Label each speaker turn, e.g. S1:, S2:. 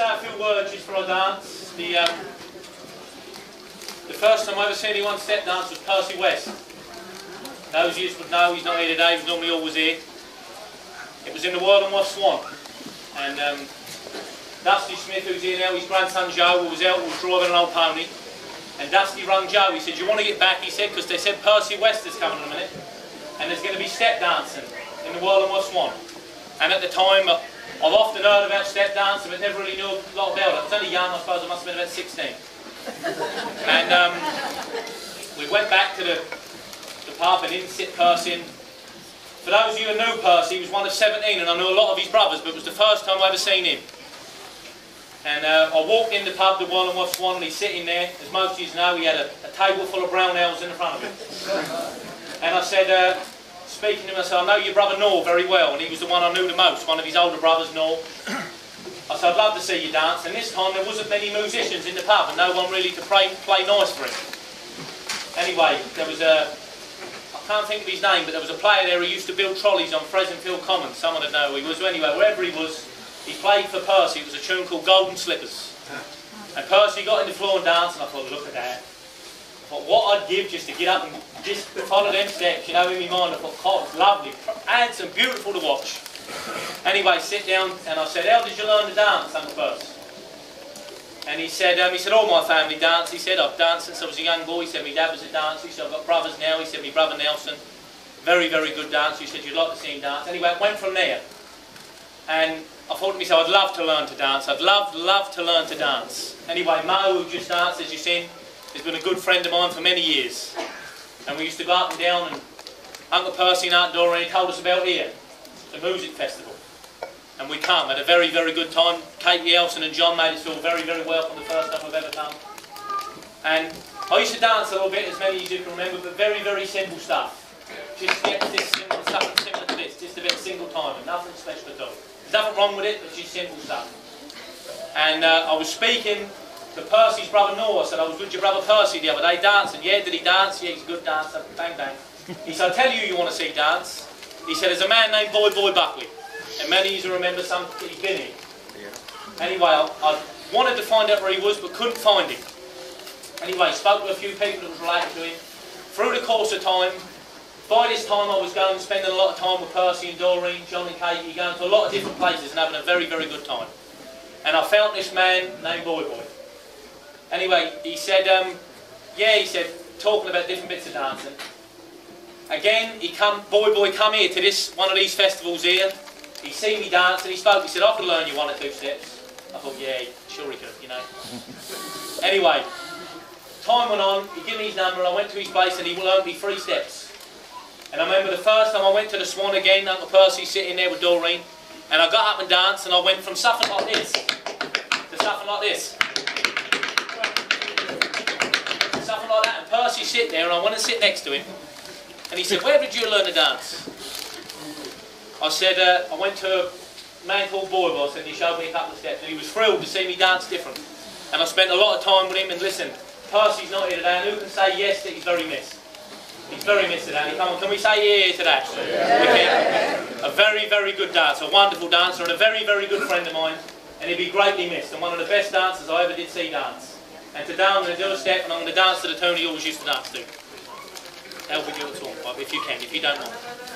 S1: say a few words just for our dance. The, um, the first time I ever seen anyone step dance was Percy West. Those you would know he's not here today, he's normally always here. It was in the Worlingworth Swan. And um, Dusty Smith, who's here now, his grandson Joe, who was out, was driving an old pony. And Dusty rung Joe, he said, you want to get back? He said, because they said Percy West is coming in a minute. And there's going to be step dancing in the Worlingworth Swan. And at the time, I've often heard about step dancing, but never really knew a lot about it. I was only young, I suppose I must have been about 16. and um, we went back to the pub and didn't sit Percy in. For those of you who know Percy, he was one of 17 and I knew a lot of his brothers, but it was the first time I ever seen him. And uh, I walked in the pub, the one and Wash Swan, and he's sitting there. As most of you know, he had a, a table full of brown ales in the front of him. And I said, uh, speaking to him, I said, I know your brother Noel very well, and he was the one I knew the most, one of his older brothers, Noel. I said, I'd love to see you dance, and this time there wasn't many musicians in the pub, and no one really to play, play nice for him. Anyway, there was a, I can't think of his name, but there was a player there who used to build trolleys on Fressingfield Common. Someone would know who he was. Anyway, wherever he was, he played for Percy. It was a tune called Golden Slippers. And Percy got in the floor and danced, and I thought, look at that. Thought, what I'd give just to get up and just follow them steps, you know, in my mind. I thought, God, lovely, handsome, beautiful to watch. Anyway, sit down, and I said, how did you learn to dance, Uncle First? And he said, um, he said, all my family dance. He said, I've danced since I was a young boy. He said, my dad was a dancer. He said, I've got brothers now. He said, my brother Nelson, very, very good dancer. He said, you'd like to see him dance. Anyway, it went from there. And I thought to myself, I'd love to learn to dance. I'd love, love to learn to dance. Anyway, Mo, who just danced, as you've seen, has been a good friend of mine for many years. And we used to go up and down, and Uncle Percy and Aunt Dora, he told us about here, the music festival and we come. Had a very, very good time. Katie Elson and John made us feel very, very welcome the first time we've ever come. And I used to dance a little bit, as many of you can remember, but very, very simple stuff. Just get this simple stuff similar to this, just a bit single time, and nothing special at all. There's nothing wrong with it, but just simple stuff. And uh, I was speaking to Percy's brother Noah. I said, I was with your brother Percy the other day dancing. Yeah, did he dance? Yeah, he's a good dancer. Bang, bang. He said, I'll tell you you want to see dance. He said, there's a man named Boy Boy Buckley. And many of you remember some he's been here. Yeah. Anyway, I, I, wanted to find out where he was, but couldn't find him. Anyway, spoke to a few people that was related to him. Through the course of time, by this time I was going, spending a lot of time with Percy and Doreen, John and Katie, going to a lot of different places and having a very, very good time. And I found this man named Boy Boy. Anyway, he said, um, yeah, he said, talking about different bits of dancing. Again, he come, Boy Boy come here to this one of these festivals here. He seen me dance and he spoke. He said, I could learn you one or two steps. I thought, yeah, sure he could, you know. anyway, time went on. He gave me his number and I went to his place and he learned me three steps. And I remember the first time I went to the Swan again, Uncle Percy sitting there with Doreen, and I got up and danced and I went from something like this to something like this. That. Sit there and I went to sit next to him. And he said, where did you learn to dance? I said, uh, I went to a man called Boy Boss and he showed me a couple of steps and he was thrilled to see me dance different. And I spent a lot of time with him and listen, Percy's not here today and who can say yes that he's very missed? He's very missed today. Come on, can we say yeah to that? Yeah. A very, very good dancer, a wonderful dancer and a very, very good friend of mine. And he'd be greatly missed and one of the best dancers I ever did see dance. And to do a step and I'm going to dance to the tune he always used to dance to. Help with you at all, if you can, if you don't mind.